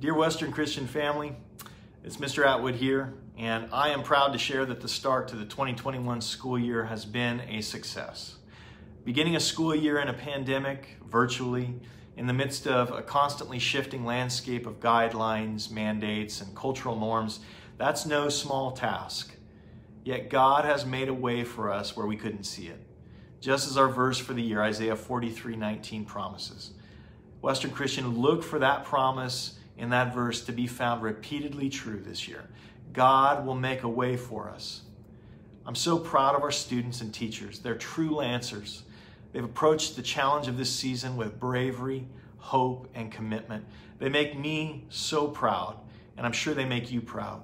Dear Western Christian family, it's Mr. Atwood here, and I am proud to share that the start to the 2021 school year has been a success. Beginning a school year in a pandemic, virtually, in the midst of a constantly shifting landscape of guidelines, mandates, and cultural norms, that's no small task. Yet God has made a way for us where we couldn't see it. Just as our verse for the year, Isaiah 43:19, promises. Western Christian, look for that promise in that verse to be found repeatedly true this year. God will make a way for us. I'm so proud of our students and teachers. They're true Lancers. They've approached the challenge of this season with bravery, hope, and commitment. They make me so proud, and I'm sure they make you proud.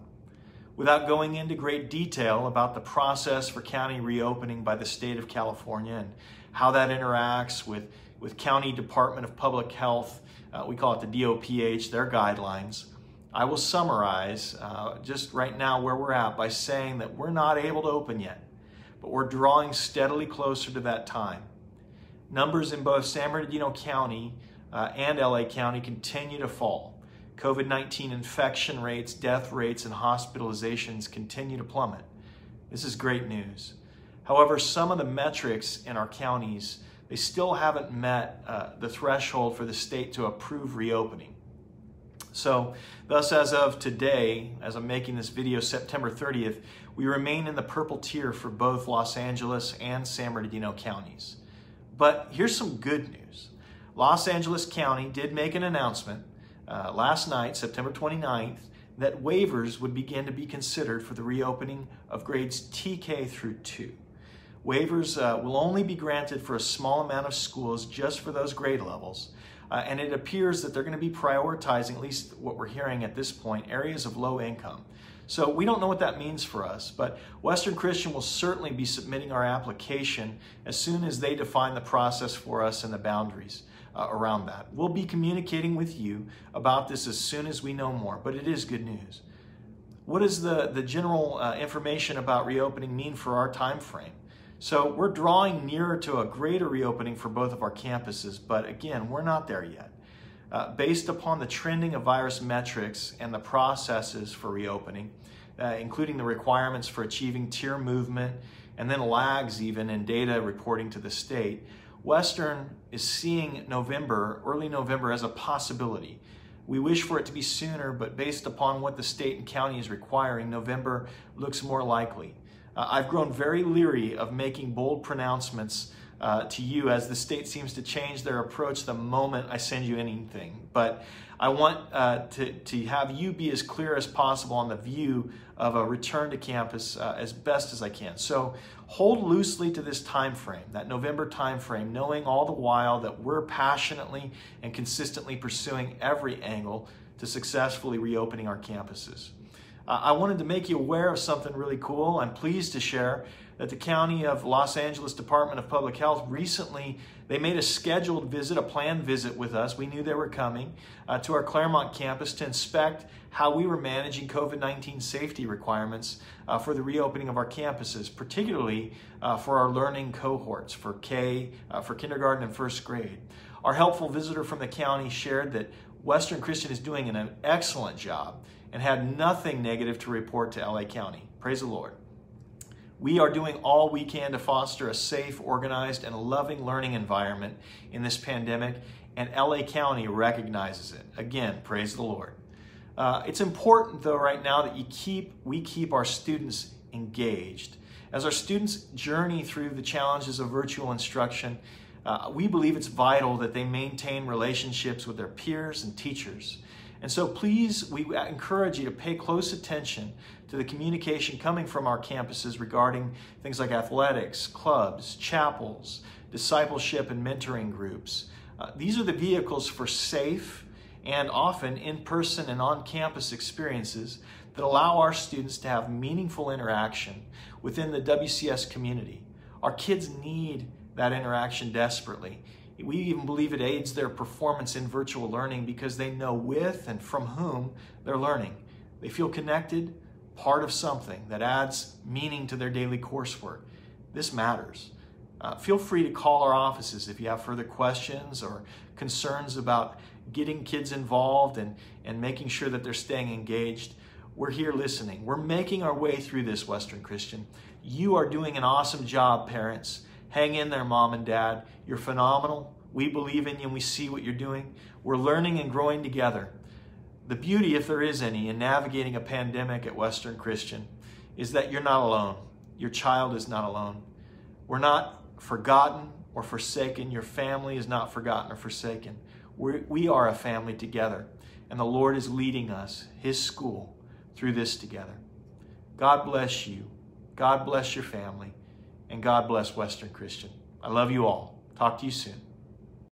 Without going into great detail about the process for county reopening by the state of California and how that interacts with, with County Department of Public Health uh, we call it the DOPH, their guidelines. I will summarize uh, just right now where we're at by saying that we're not able to open yet, but we're drawing steadily closer to that time. Numbers in both San Bernardino County uh, and LA County continue to fall. COVID 19 infection rates, death rates, and hospitalizations continue to plummet. This is great news. However, some of the metrics in our counties they still haven't met uh, the threshold for the state to approve reopening. So, thus, as of today, as I'm making this video, September 30th, we remain in the purple tier for both Los Angeles and San Bernardino counties. But here's some good news Los Angeles County did make an announcement uh, last night, September 29th, that waivers would begin to be considered for the reopening of grades TK through 2. Waivers uh, will only be granted for a small amount of schools just for those grade levels. Uh, and it appears that they're going to be prioritizing, at least what we're hearing at this point, areas of low income. So we don't know what that means for us, but Western Christian will certainly be submitting our application as soon as they define the process for us and the boundaries uh, around that. We'll be communicating with you about this as soon as we know more, but it is good news. What does the, the general uh, information about reopening mean for our time frame? So we're drawing nearer to a greater reopening for both of our campuses, but again, we're not there yet. Uh, based upon the trending of virus metrics and the processes for reopening, uh, including the requirements for achieving tier movement and then lags even in data reporting to the state, Western is seeing November, early November, as a possibility. We wish for it to be sooner, but based upon what the state and county is requiring, November looks more likely. Uh, I've grown very leery of making bold pronouncements uh, to you as the state seems to change their approach the moment I send you anything. But I want uh, to, to have you be as clear as possible on the view of a return to campus uh, as best as I can. So hold loosely to this time frame, that November time frame, knowing all the while that we're passionately and consistently pursuing every angle to successfully reopening our campuses. Uh, I wanted to make you aware of something really cool. I'm pleased to share that the County of Los Angeles Department of Public Health recently they made a scheduled visit, a planned visit with us. We knew they were coming uh, to our Claremont campus to inspect how we were managing COVID-19 safety requirements uh, for the reopening of our campuses, particularly uh, for our learning cohorts for K, uh, for kindergarten and first grade. Our helpful visitor from the county shared that Western Christian is doing an excellent job and had nothing negative to report to LA County. Praise the Lord. We are doing all we can to foster a safe, organized, and loving learning environment in this pandemic, and LA County recognizes it. Again, praise the Lord. Uh, it's important, though, right now that you keep we keep our students engaged. As our students journey through the challenges of virtual instruction, uh, we believe it's vital that they maintain relationships with their peers and teachers. And so please, we encourage you to pay close attention to the communication coming from our campuses regarding things like athletics, clubs, chapels, discipleship, and mentoring groups. Uh, these are the vehicles for safe and often in person and on campus experiences that allow our students to have meaningful interaction within the WCS community. Our kids need that interaction desperately. We even believe it aids their performance in virtual learning because they know with and from whom they're learning. They feel connected, part of something that adds meaning to their daily coursework. This matters. Uh, feel free to call our offices if you have further questions or concerns about getting kids involved and, and making sure that they're staying engaged. We're here listening. We're making our way through this, Western Christian. You are doing an awesome job, parents. Hang in there, mom and dad. You're phenomenal. We believe in you and we see what you're doing. We're learning and growing together. The beauty, if there is any, in navigating a pandemic at Western Christian is that you're not alone. Your child is not alone. We're not forgotten or forsaken. Your family is not forgotten or forsaken. We're, we are a family together, and the Lord is leading us, His school, through this together. God bless you. God bless your family. And God bless Western Christian. I love you all. Talk to you soon.